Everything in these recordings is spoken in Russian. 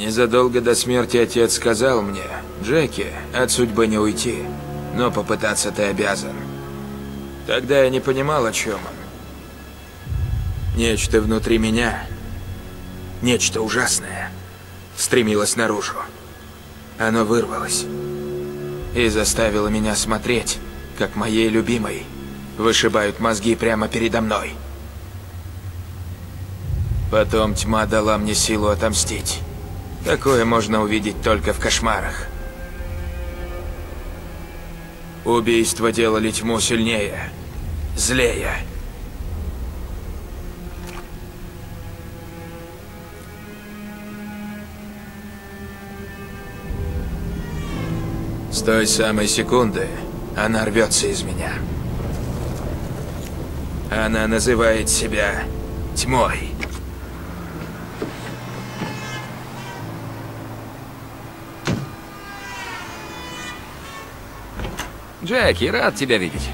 Незадолго до смерти отец сказал мне, Джеки, от судьбы не уйти, но попытаться ты обязан. Тогда я не понимал, о чем он. Нечто внутри меня, нечто ужасное, стремилось наружу. Оно вырвалось и заставило меня смотреть, как моей любимой вышибают мозги прямо передо мной. Потом тьма дала мне силу отомстить. Такое можно увидеть только в кошмарах. Убийства делали тьму сильнее, злее. С той самой секунды она рвется из меня. Она называет себя тьмой. Джеки, рад тебя видеть.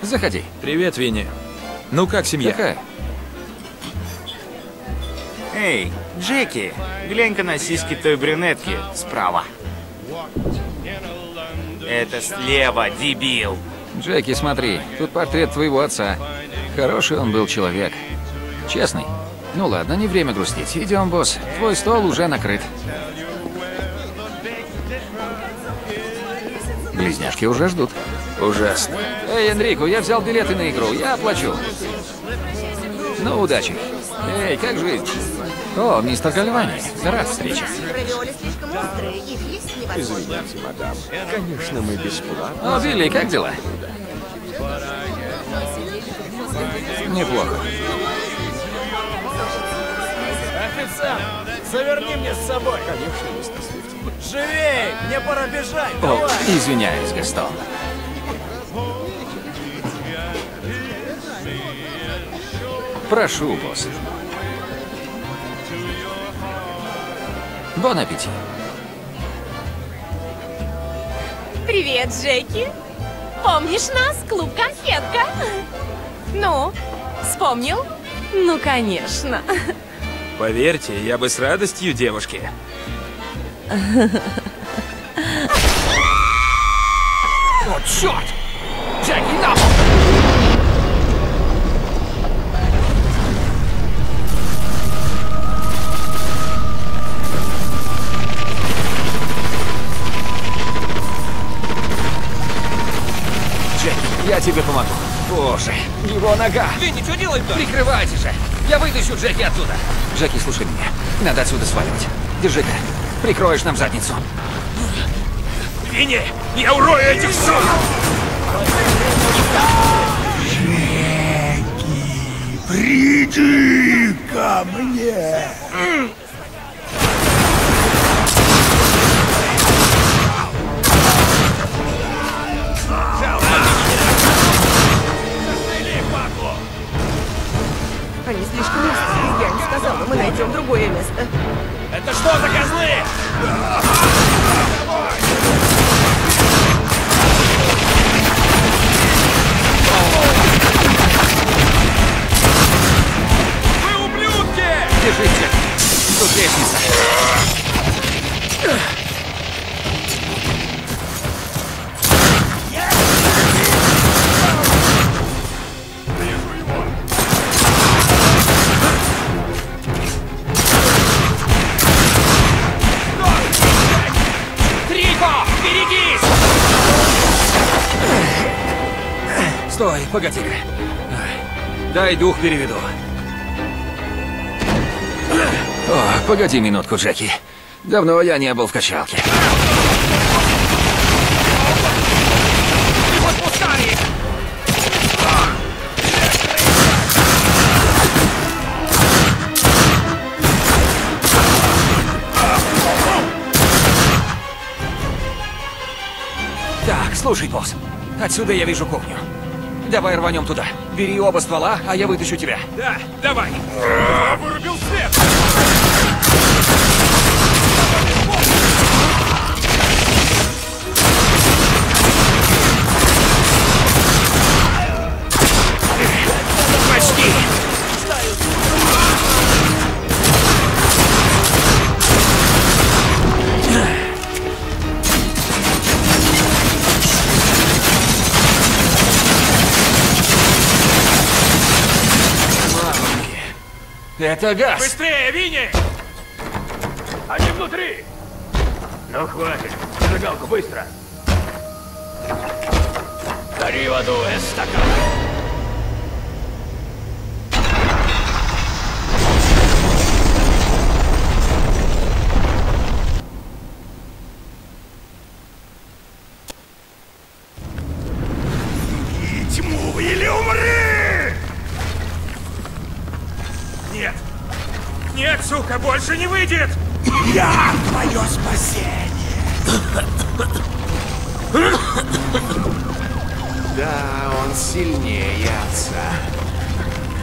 Заходи. Привет, Винни. Ну как семья? Какая? Эй, Джеки, глянь-ка на сиськи той брюнетки справа. Это слева, дебил. Джеки, смотри, тут портрет твоего отца. Хороший он был человек. Честный. Ну ладно, не время грустить. Идем, босс. Твой стол уже накрыт. Близняшки уже ждут. Ужасно. Эй, Энрико, я взял билеты на игру. Я оплачу. Ну, удачи. Эй, как жизнь? О, мистер Гальвани. Рад встрече. Равиоли слишком острые, их есть невозможно. Извините, мадам. Конечно, мы бесплатно. О, Билли, как дела? Неплохо. Официант, заверни мне с собой. Конечно, мистер. Живей! Мне пора бежать. О, извиняюсь, Гастон. Прошу, босс. Бон аппетит. Привет, Джеки. Помнишь нас, клуб «Конфетка»? Ну, вспомнил? Ну, конечно. Поверьте, я бы с радостью, девушки. О, черт! Джеки, на пол! Джеки, я тебе помогу. Боже, его нога! Винни, что делать-то? Прикрывайте же! Я вытащу Джеки оттуда! Джеки, слушай меня. Надо отсюда сваливать. Держи-ка. Прикроешь нам задницу. Винни, я урою этих сук! Приди ко мне! Дай дух переведу. О, погоди минутку, Джеки. Давно я не был в качалке. Так, слушай, босс. Отсюда я вижу кухню. Давай рванем туда. Бери оба ствола, а я вытащу тебя. Да, давай! Это газ! Быстрее, Винни! Они внутри! Ну хватит. Зажигалку быстро. Гори в аду, эстакада. Выйдет! Я твое спасение! Да, он сильнее отца.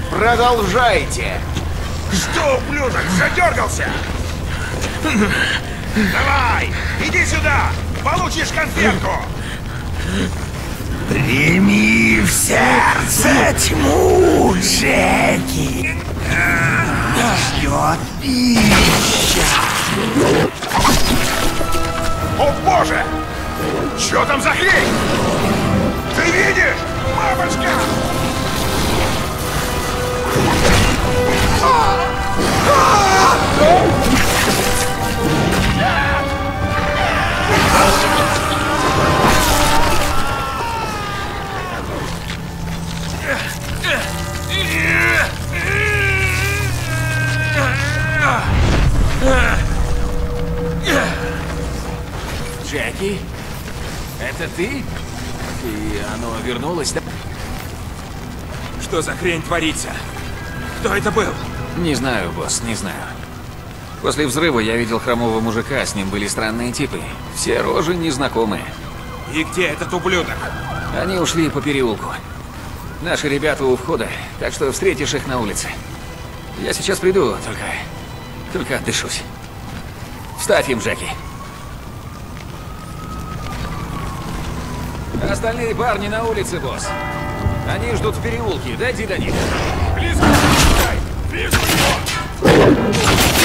Продолжайте! Что, ублюдок, задергался? Давай, иди сюда! Получишь конфетку! Прими в сердце тьму, Джеки! Ждет пища! О боже! Что там за хрень? Ты видишь? Мамочка! Джеки? Это ты? И оно вернулось, да? Что за хрень творится? Кто это был? Не знаю, босс, не знаю. После взрыва я видел хромого мужика, с ним были странные типы. Все рожи незнакомые. И где этот ублюдок? Они ушли по переулку. Наши ребята у входа, так что встретишь их на улице. Я сейчас приду, только... Только отдышусь. Вставь им, Джеки. Остальные парни на улице, босс. Они ждут в переулке. Дойди до них. Близко подъезжай!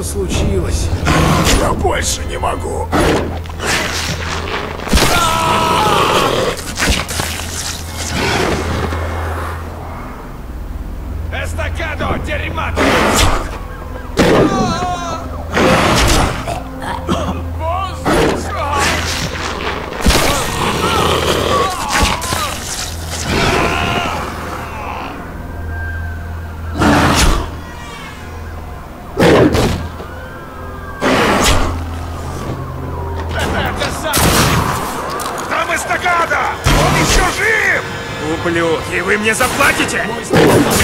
Что-то случилось. Я больше не могу. Эстакадо, дерьма! Вы мне заплатите? Последнее,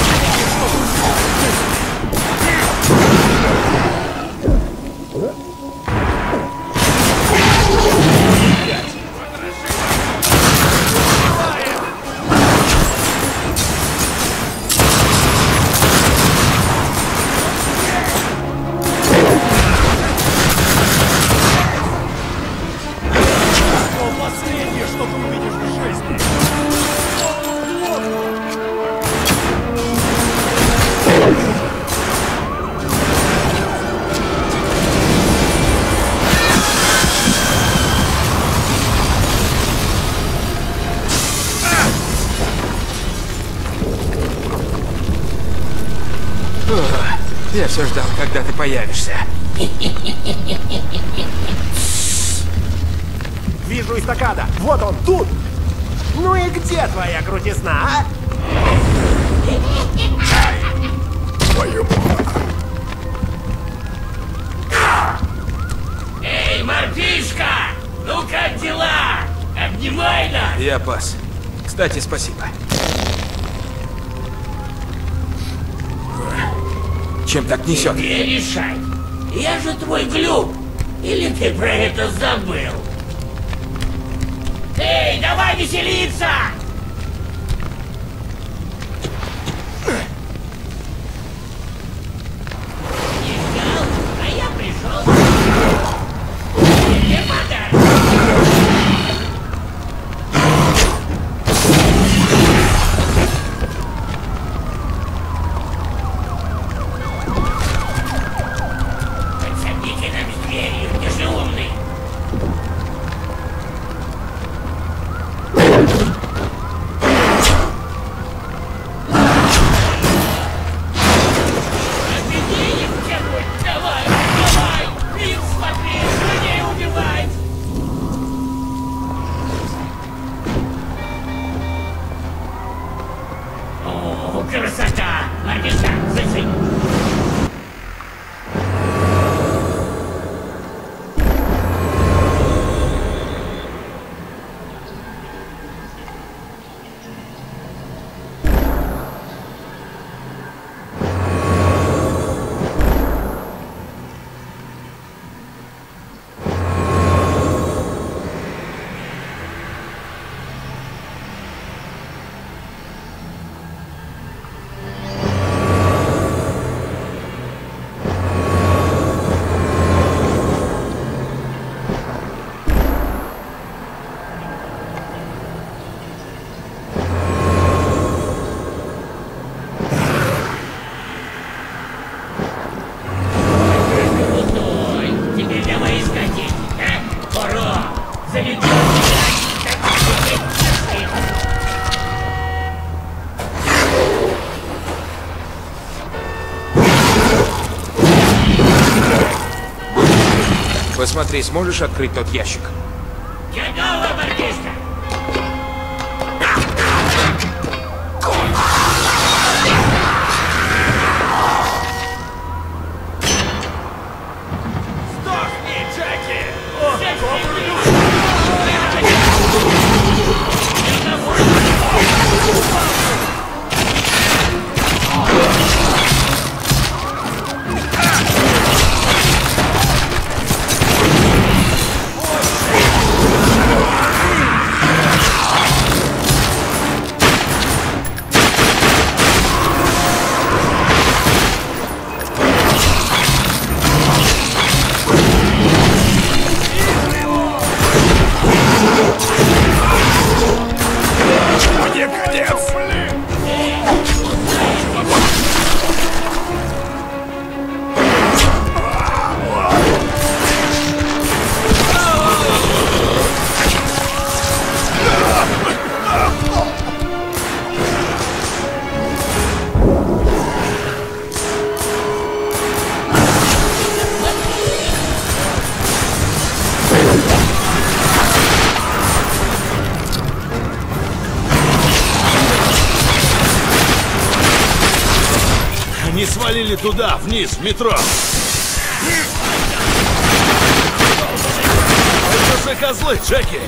все ждал, когда ты появишься. Вижу эстакада. Вот он, тут. Ну и где твоя крутизна, а? Твою мать. Малышка! Ну как дела? Обнимай нас! Я пас. Кстати, спасибо. Чем так несет? Не решай. Я же твой глюк. Или ты про это забыл? Эй, давай веселиться! Посмотри, сможешь открыть тот ящик? Туда, вниз, в метро. Это же козлы, Джеки!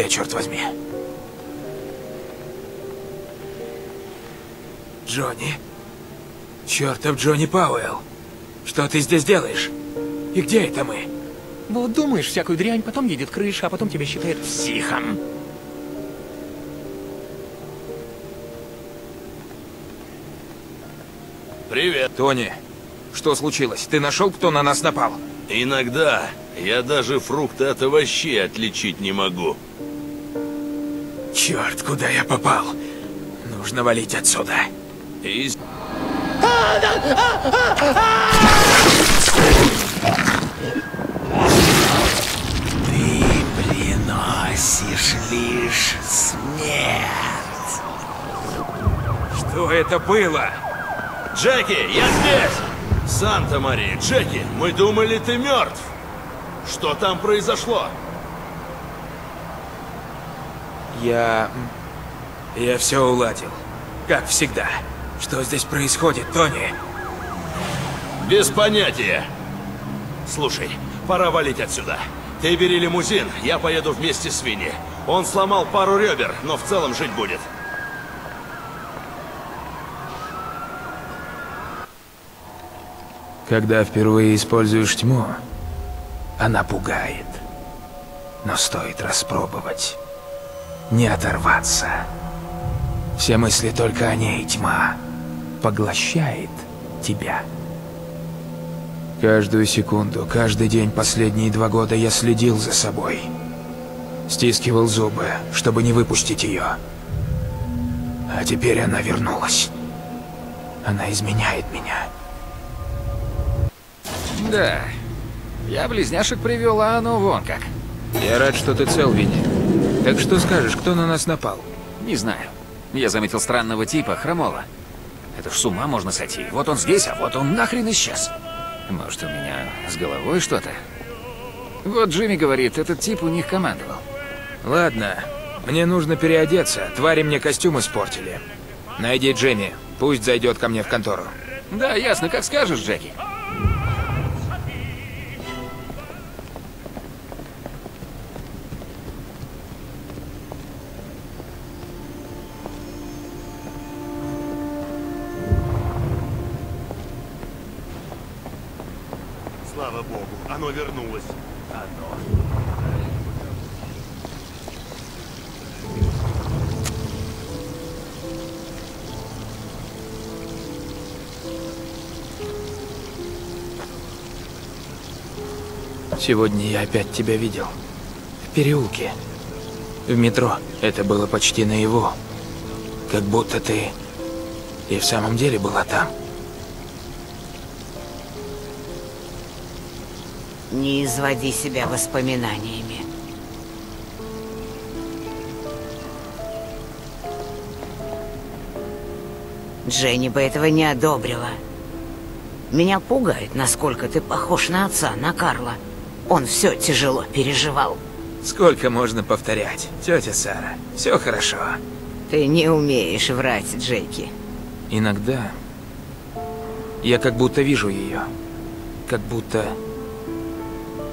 Где я, черт возьми? Джонни? Чертов Джонни Пауэлл. Что ты здесь делаешь? И где это мы? Вот думаешь всякую дрянь, потом едет крыша, а потом тебя считают психом. Привет. Тони, что случилось? Ты нашел, кто на нас напал? Иногда я даже фрукты от овощей отличить не могу. Черт, куда я попал? Нужно валить отсюда. И Ты приносишь лишь смерть. Что это было? Джеки, я здесь! Санта-Мария, Джеки, мы думали, ты мертв. Что там произошло? Я... Я все уладил. Как всегда. Что здесь происходит, Тони? Без понятия. Слушай, пора валить отсюда. Ты бери лимузин, я поеду вместе с Винни. Он сломал пару ребер, но в целом жить будет. Когда впервые используешь тьму, она пугает. Но стоит распробовать. Не оторваться. Все мысли только о ней, тьма. Поглощает тебя. Каждую секунду, каждый день последние два года я следил за собой. Стискивал зубы, чтобы не выпустить ее. А теперь она вернулась. Она изменяет меня. Да. Я близняшек привел, а оно вон как. Я рад, что ты цел, Винни. Так что скажешь, кто на нас напал? Не знаю. Я заметил странного типа, хромола. Это ж с ума можно сойти. Вот он здесь, а вот он нахрен исчез. Может, у меня с головой что-то? Вот Джимми говорит, этот тип у них командовал. Ладно, мне нужно переодеться. Твари мне костюм испортили. Найди Джимми, пусть зайдет ко мне в контору. Да, ясно, как скажешь, Джеки. Сегодня я опять тебя видел. В переулке. В метро. Это было почти наяву. Как будто ты и в самом деле была там. Не изводи себя воспоминаниями. Дженни бы этого не одобрила. Меня пугает, насколько ты похож на отца, на Карла. Он все тяжело переживал. Сколько можно повторять? Тетя Сара, все хорошо. Ты не умеешь врать, Джеки. Иногда я как будто вижу ее. Как будто...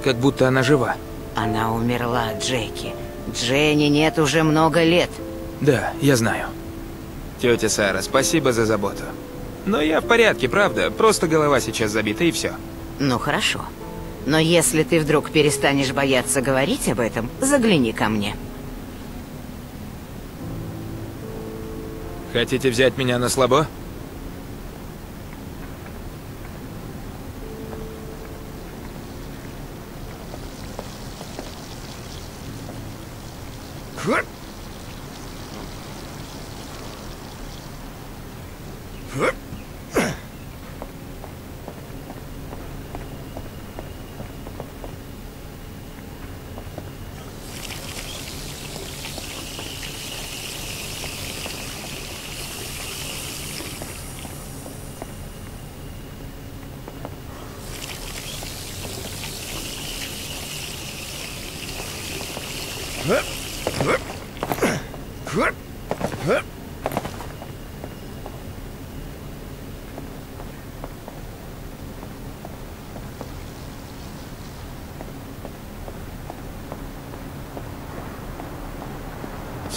Как будто она жива. Она умерла, Джеки. Дженни нет уже много лет. Да, я знаю. Тетя Сара, спасибо за заботу. Но я в порядке, правда. Просто голова сейчас забита и все. Ну хорошо. Но если ты вдруг перестанешь бояться говорить об этом, загляни ко мне. Хотите взять меня на слабо?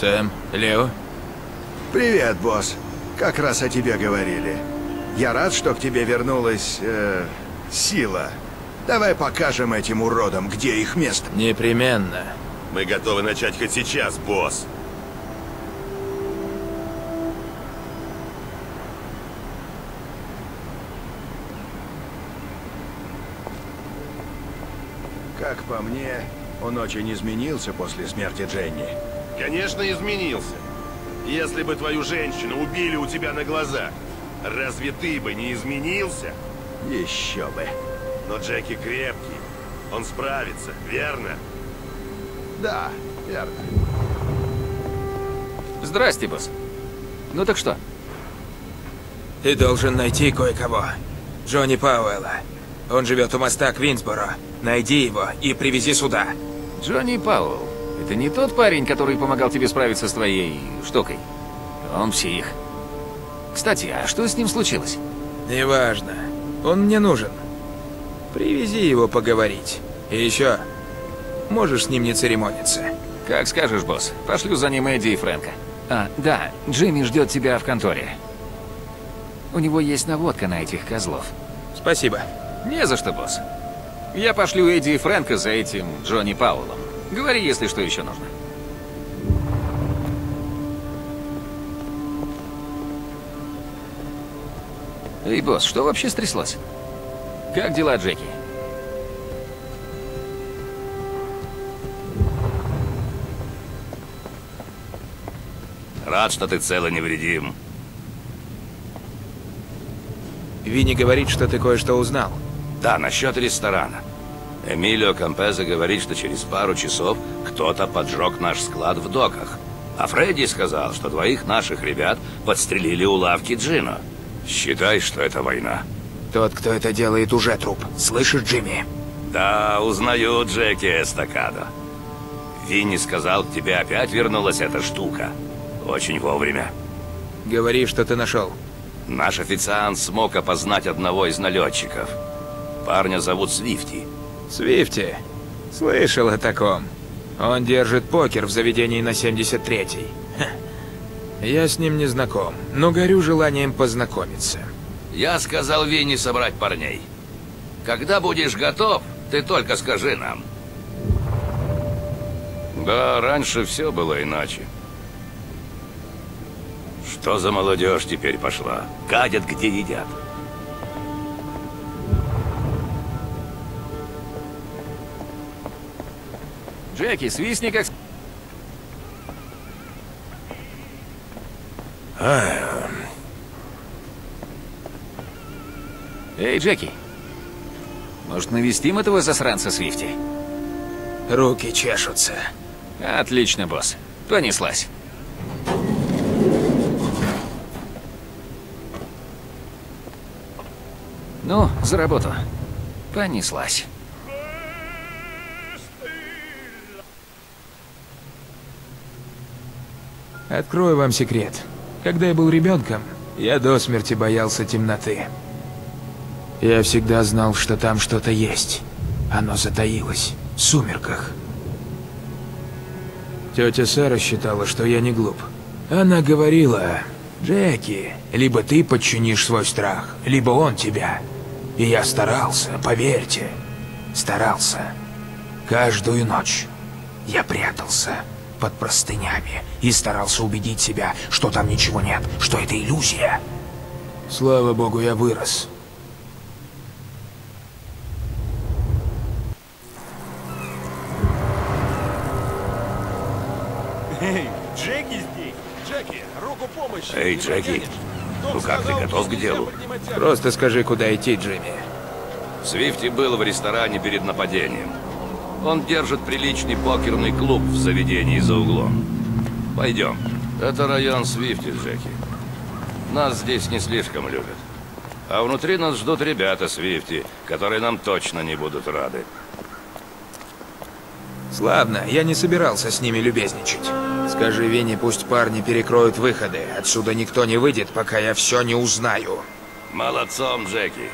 Сэм, Лео, Привет, босс. Как раз о тебе говорили. Я рад, что к тебе вернулась... э, сила. Давай покажем этим уродам, где их место. непременно. Мы готовы начать хоть сейчас, босс. Как по мне, он очень изменился после смерти Дженни. Конечно, изменился. Если бы твою женщину убили у тебя на глазах, разве ты бы не изменился? Еще бы. Но Джеки крепкий. Он справится, верно? Да, верно. Здрасте, босс. Ну так что? Ты должен найти кое-кого. Джонни Пауэлла. Он живет у моста Квинсборо. Найди его и привези сюда. Джонни Пауэлл. Это не тот парень, который помогал тебе справиться с твоей штукой? Он псих. Кстати, а что с ним случилось? Неважно. Он мне нужен. Привези его поговорить. И еще, можешь с ним не церемониться. Как скажешь, босс. Пошлю за ним Эдди и Фрэнка. А, да, Джимми ждет тебя в конторе. У него есть наводка на этих козлов. Спасибо. Не за что, босс. Я пошлю Эдди и Фрэнка за этим Джонни Пауэллом. Говори, если что еще нужно. Эй, босс, что вообще стряслось? Как дела, Джеки? Рад, что ты цел и невредим. Винни говорит, что ты кое-что узнал. Да, насчет ресторана. Эмилио Кампезе говорит, что через пару часов кто-то поджег наш склад в доках. А Фредди сказал, что двоих наших ребят подстрелили у лавки Джино. Считай, что это война. Тот, кто это делает, уже труп. Слышишь, Джимми? Да, узнаю Джеки Эстакадо. Винни сказал, к тебе опять вернулась эта штука. Очень вовремя. Говори, что ты нашел. Наш официант смог опознать одного из налетчиков. Парня зовут Свифти. Свифти. Слышал о таком. Он держит покер в заведении на 73-й. Ха. Я с ним не знаком, но горю желанием познакомиться. Я сказал Винни собрать парней. Когда будешь готов, ты только скажи нам. Да, раньше все было иначе. Что за молодежь теперь пошла? Гадят, где едят. Джеки, свистни как... Эй, Джеки. Может, навестим этого засранца Свифти? Руки чешутся. Отлично, босс. Понеслась. Ну, за работу. Понеслась. Открою вам секрет. Когда я был ребенком, я до смерти боялся темноты. Я всегда знал, что там что-то есть. Оно затаилось в сумерках. Тетя Сара считала, что я не глуп. Она говорила, Джеки, либо ты подчинишь свой страх, либо он тебя. И я старался, поверьте, старался. Каждую ночь я прятался под простынями и старался убедить себя, что там ничего нет, что это иллюзия. Слава богу, я вырос. Эй, Джеки здесь. Джеки, руку помощи. Эй, Джеки, ну как, ты готов к делу? Просто скажи, куда идти, Джимми. Свифти был в ресторане перед нападением. Он держит приличный покерный клуб в заведении за углом. Пойдем. Это район Свифти, Джеки. Нас здесь не слишком любят. А внутри нас ждут ребята Свифти, которые нам точно не будут рады. Славно, я не собирался с ними любезничать. Скажи Винни, пусть парни перекроют выходы. Отсюда никто не выйдет, пока я все не узнаю. Молодцом, Джеки.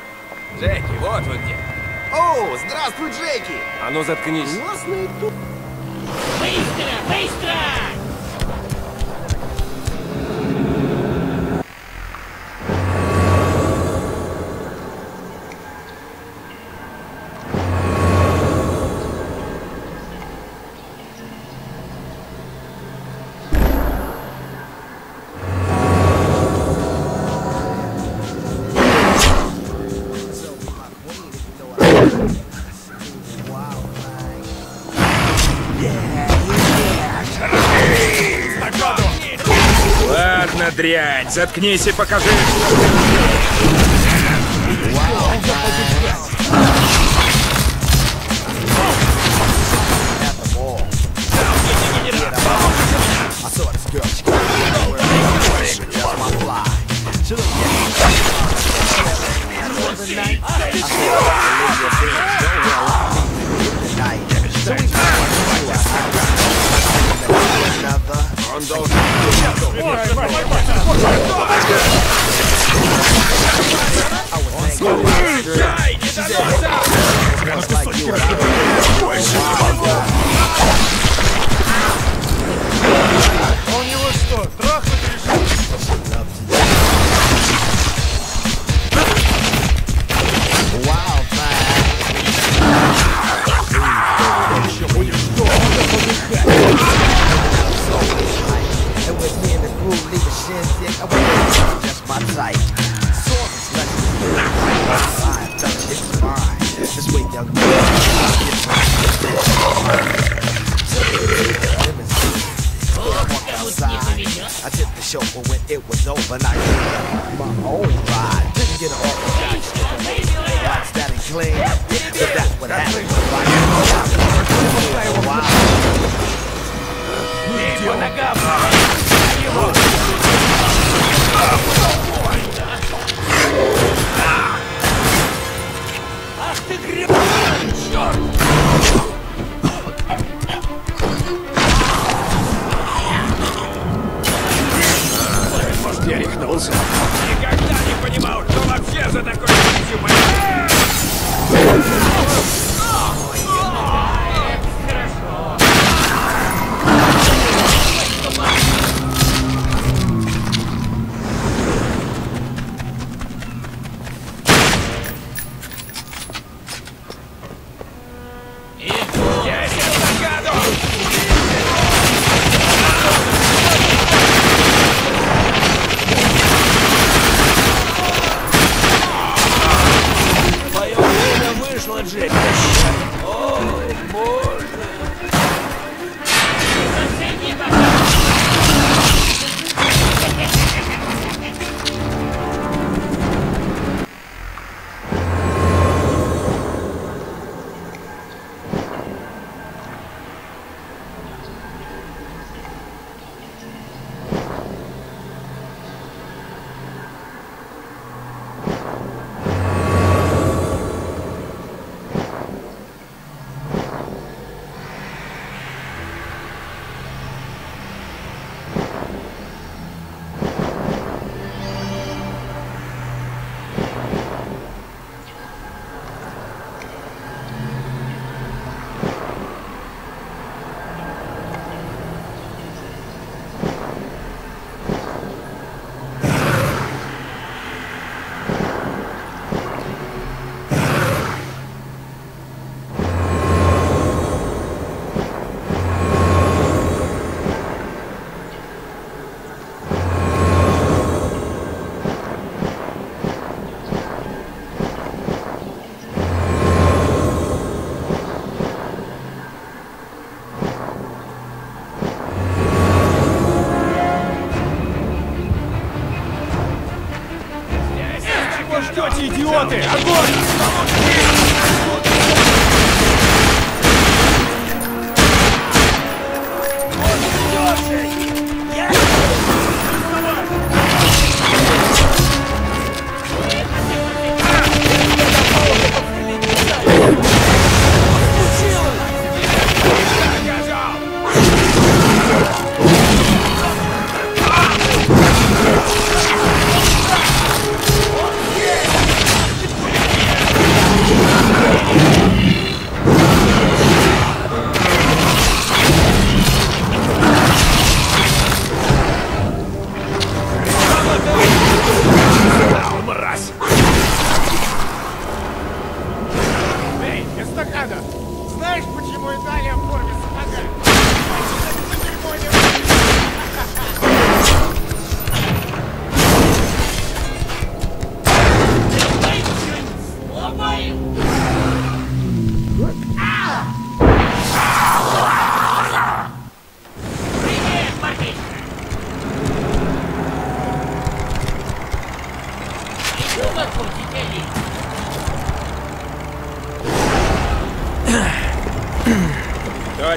Джеки, вот вы где. О, здравствуй, Джеки. А ну заткнись. Классный тут. Быстро, быстро! Дрянь! Заткнись и покажи! Он you.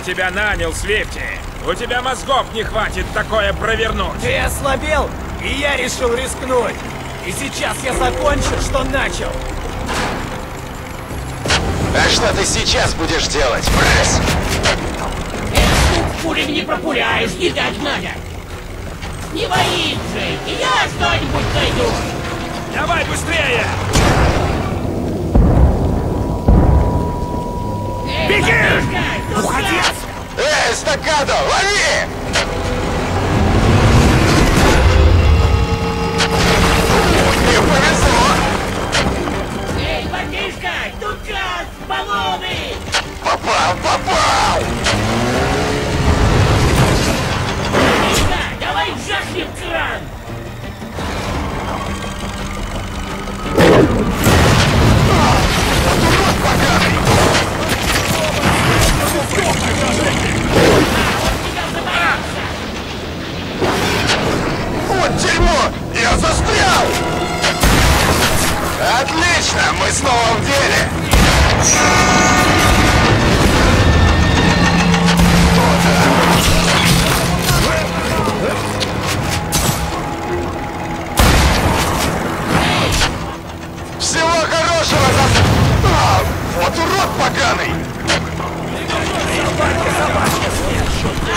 Тебя нанял, Свифти? У тебя мозгов не хватит такое провернуть. Ты ослабел, и я решил рискнуть. И сейчас я закончу, что начал. А что ты сейчас будешь делать, Пресс? Пулями не пропуляешь, не дать надо. Не боись, я что-нибудь найду. Давай быстрее! Беги! Уходи! Эй, стакадо, лови! Не повезло! Эй, братишка, тут газ, баллоны! Попал, попал! Братишка, давай жахнем кран! Вот дерьмо! Я застрял! Отлично! Мы снова в деле! Всего хорошего. А, вот урод поганый! Давай еще!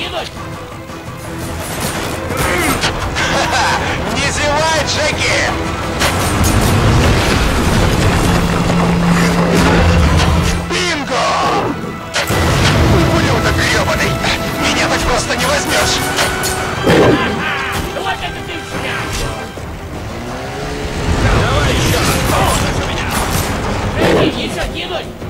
Кинуть! Не зевай, Джеки! Бинго! Ублюдок гребаный! Меня так просто не возьмешь! Вот это ты! Давай еще! Джейки, еще кинуть!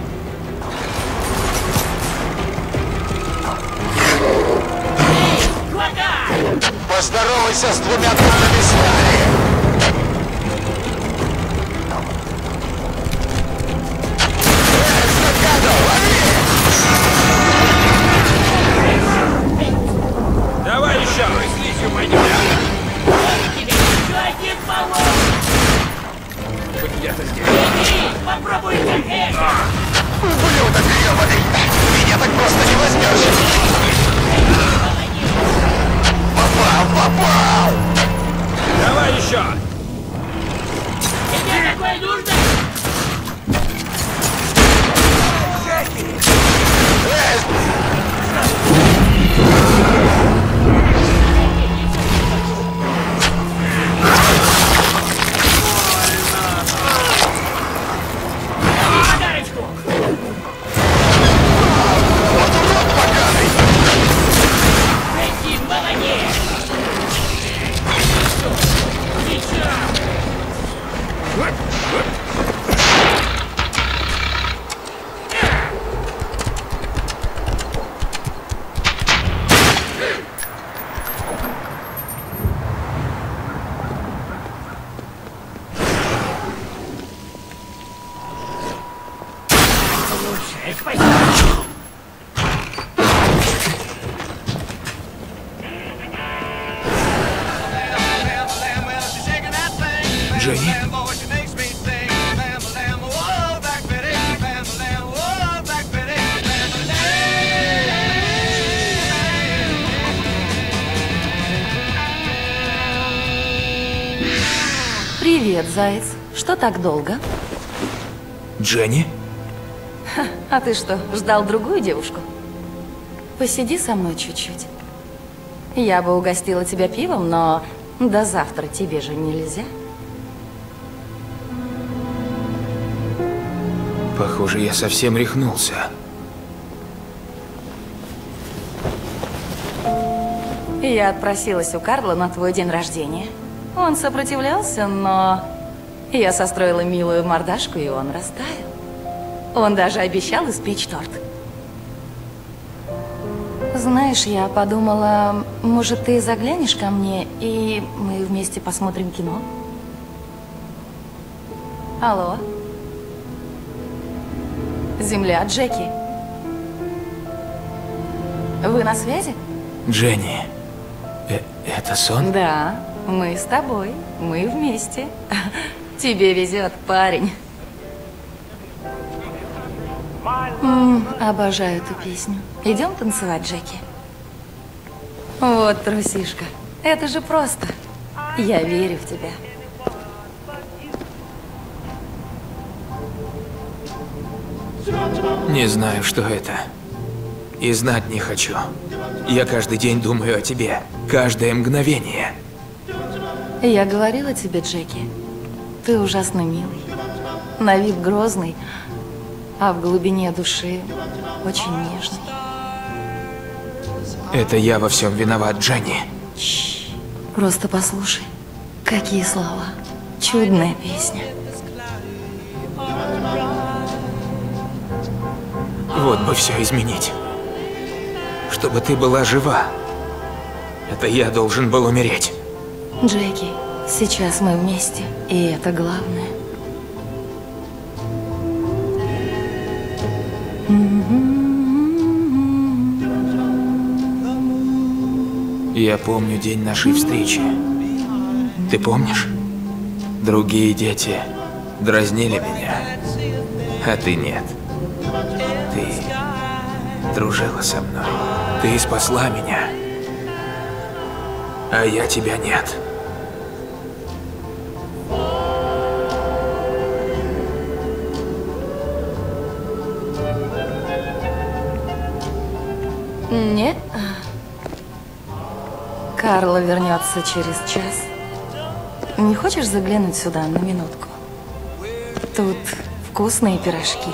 Где-то здесь. Джейки, попробуй как это! Ублюдок гребаный! Меня так просто не возьмешь! Попал, попал! Давай еще! Тебе такое нужно? Эй, так долго? Дженни? А ты что, ждал другую девушку? Посиди со мной чуть-чуть. Я бы угостила тебя пивом, но до завтра тебе же нельзя. Похоже, я совсем рехнулся. Я отпросилась у Карла на твой день рождения. Он сопротивлялся, но Я состроила милую мордашку, и он растаял. Он даже обещал испечь торт. Знаешь, я подумала, может, ты заглянешь ко мне, и мы вместе посмотрим кино? Алло? Земля, Джеки. Вы на связи? Дженни, э- это сон? Да, мы с тобой. Мы вместе. Тебе везет, парень. М, обожаю эту песню. Идем танцевать, Джеки. Вот трусишка. Это же просто. Я верю в тебя. Не знаю, что это. И знать не хочу. Я каждый день думаю о тебе. Каждое мгновение. Я говорила тебе, Джеки, ты ужасно милый. На вид грозный, а в глубине души очень нежный. Это я во всем виноват, Дженни. Просто послушай, какие слова. Чудная песня. Вот бы все изменить. Чтобы ты была жива. Это я должен был умереть. Джеки, сейчас мы вместе, и это главное. Я помню день нашей встречи. Ты помнишь? Другие дети дразнили меня, а ты нет. Ты дружила со мной. Ты спасла меня, а я тебя нет. Карла вернется через час. Не хочешь заглянуть сюда на минутку? Тут вкусные пирожки.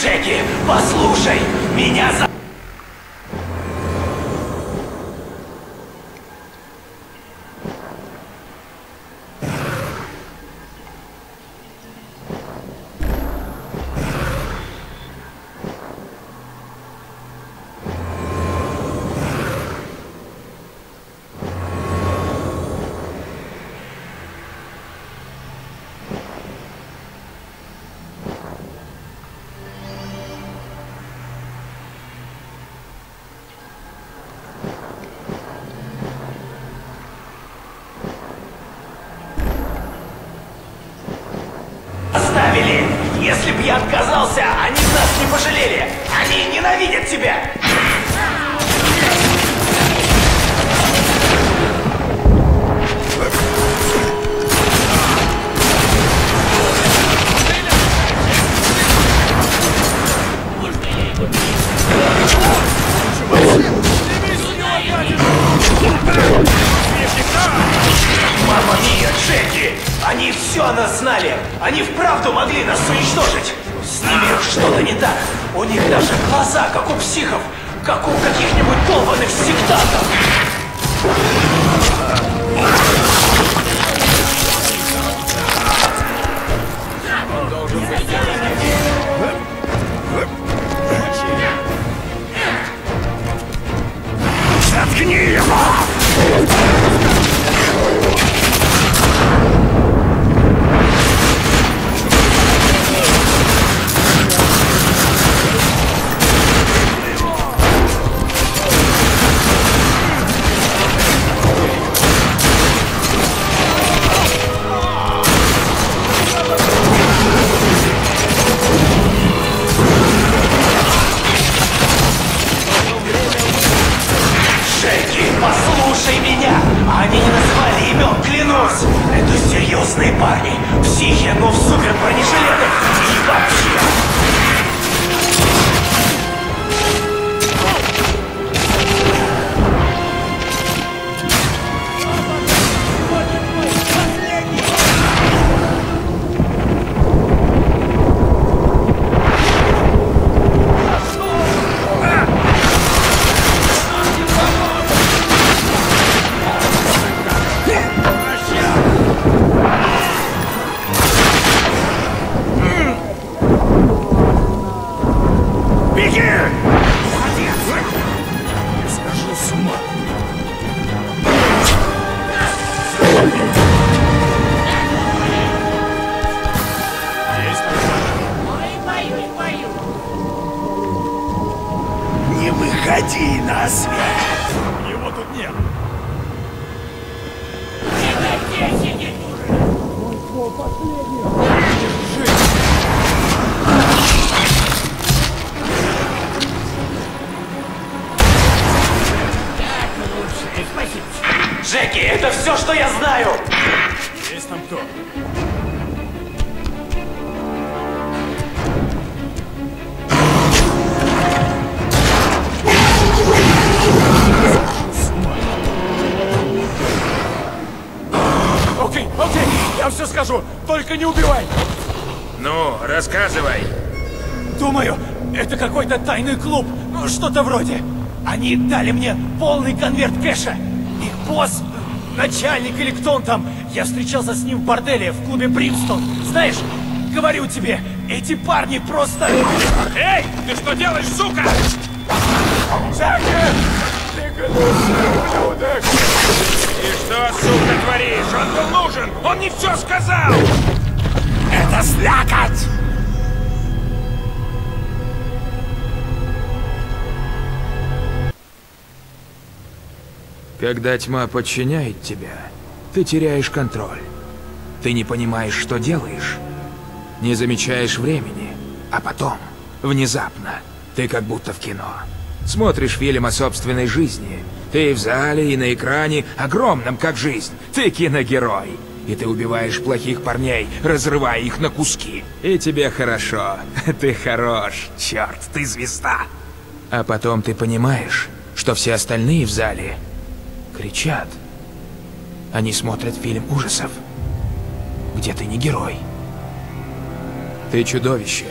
Джеки, послушай! Меня за... знаю! Есть там кто? Окей, окей, я все скажу, только не убивай! Ну, рассказывай. Думаю, это какой-то тайный клуб, ну что-то вроде. Они дали мне полный конверт кэша. Их босс, начальник или кто он там, я встречался с ним в борделе в клубе Бримстон. Знаешь, говорю тебе, эти парни просто... Эй, ты что делаешь, сука? Джеки! И что, сука, творишь? Он был нужен! Он не все сказал! Это слякоть! Когда тьма подчиняет тебя, ты теряешь контроль. Ты не понимаешь, что делаешь. Не замечаешь времени. А потом, внезапно, ты как будто в кино. Смотришь фильм о собственной жизни. Ты в зале и на экране, огромном как жизнь. Ты киногерой. И ты убиваешь плохих парней, разрывая их на куски. И тебе хорошо. Ты хорош. Черт, ты звезда. А потом ты понимаешь, что все остальные в зале кричат. Они смотрят фильм ужасов, где ты не герой. Ты чудовище,